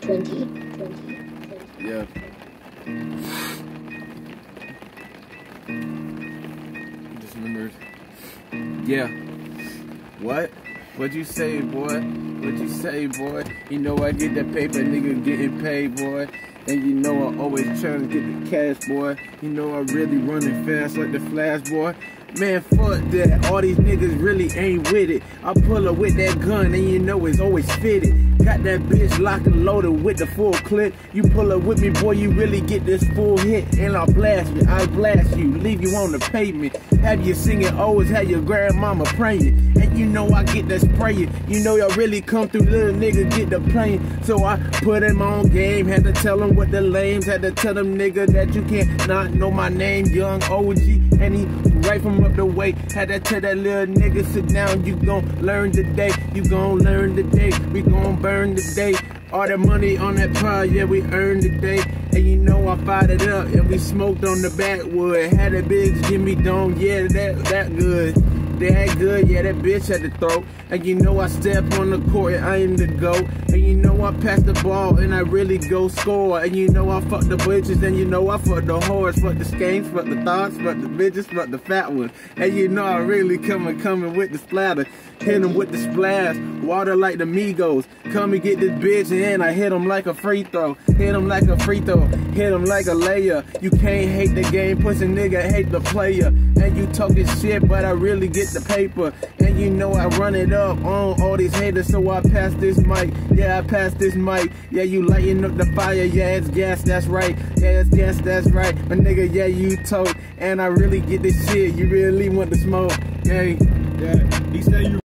20, 20, 20. Yeah. Remembered. Yeah. What? What you say, boy? What you say, boy? You know I get that paper, nigga getting paid, boy. And you know I always trying to get the cash, boy. You know I really running fast like the flash, boy. Man, fuck that. All these niggas really ain't with it. I pull up with that gun and you know it's always fitted. Got that bitch locked and loaded with the full clip. You pull up with me, boy, you really get this full hit. And I'll blast you, I blast you, leave you on the pavement. Have you singing always have your grandmama praying. And you know I get that spraying. You know y'all really come through, little nigga get the plane. So I put him on game, had to tell him what the lames, had to tell them nigga that you can't not know my name, young OG. And he right from up the way. Had to tell that little nigga sit down, you gon' learn today. You gon' learn today. We gon' burn today. All the money on that pile, yeah, we earned today. And you know I fired it up and we smoked on the backwood. Had a big Jimmy Dome, yeah, that that good. That good, yeah, that bitch had to throw. And you know I step on the court and I am the go. And you know I pass the ball and I really go score. And you know I fuck the bitches and you know I fuck the whores, fuck the skanks, fuck the thoughts, fuck the bitches, fuck the fat ones. And you know I really coming, coming with the splatter. Hit him with the splash, water like the Migos. Come and get this bitch and I hit him like a free throw. Hit him like a free throw, hit him like a layer. You can't hate the game, pussy nigga hate the player. And you talking shit, but I really get the paper. And you know I run it up on all these haters, so I pass this mic. Yeah, I pass this mic. Yeah, you lighting up the fire. Yeah, it's gas, that's right. Yeah, it's gas, that's right. But nigga, yeah, you tote. And I really get this shit. You really want the smoke. Yeah, Yeah, he said you